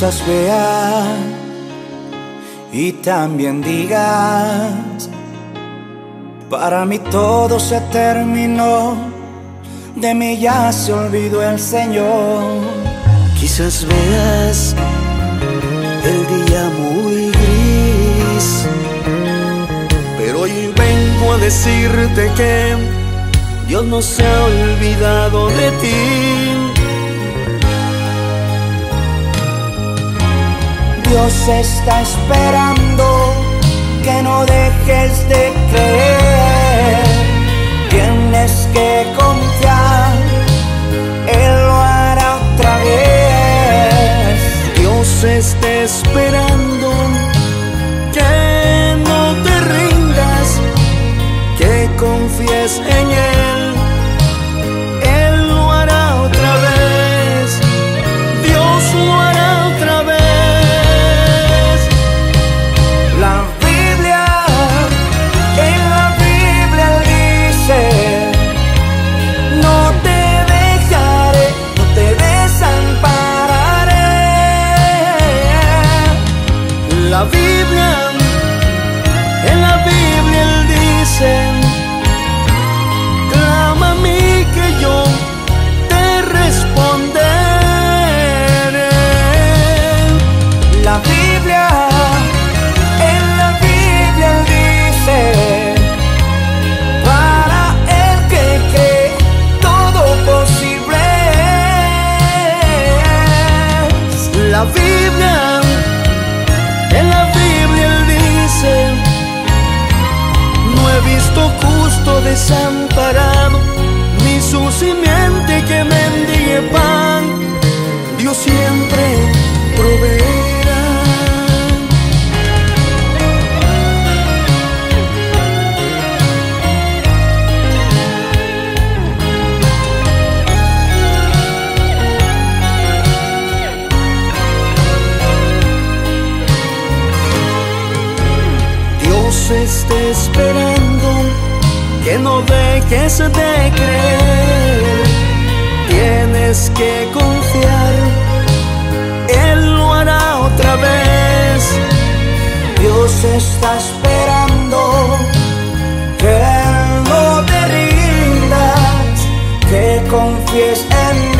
Quizás veas y también digas, para mí todo se terminó, de mí ya se olvidó el Señor. Quizás veas el día muy gris, pero hoy vengo a decirte que Dios no se ha olvidado de ti. Dios está esperando que no dejes de creer. Tienes que confiar, Él lo hará otra vez. Dios está esperando que no te rindas, que confíes en desamparado, ni su simiente que mendigue pan. Dios siempre proveerá. Dios está esperando no dejes de creer. Tienes que confiar, Él lo hará otra vez. Dios está esperando que no te rindas, que confíes en Él.